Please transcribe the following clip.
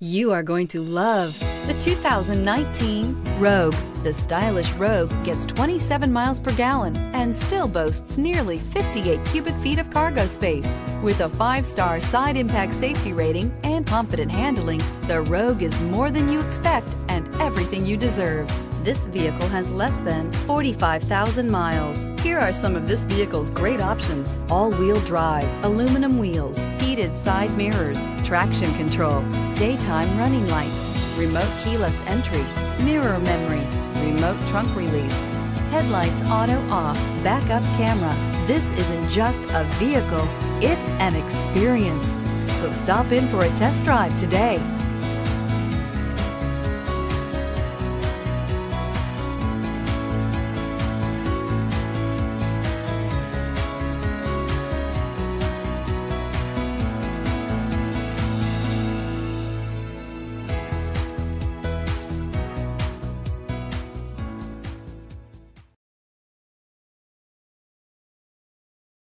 You are going to love the 2019 Rogue. The stylish Rogue gets 27 miles per gallon and still boasts nearly 58 cubic feet of cargo space. With a five-star side impact safety rating and confident handling, the Rogue is more than you expect and everything you deserve. This vehicle has less than 45,000 miles. Here are some of this vehicle's great options. All-wheel drive, aluminum wheels, heated side mirrors, traction control, daytime running lights, remote keyless entry, mirror memory, remote trunk release, headlights auto off, backup camera. This isn't just a vehicle, it's an experience. So stop in for a test drive today.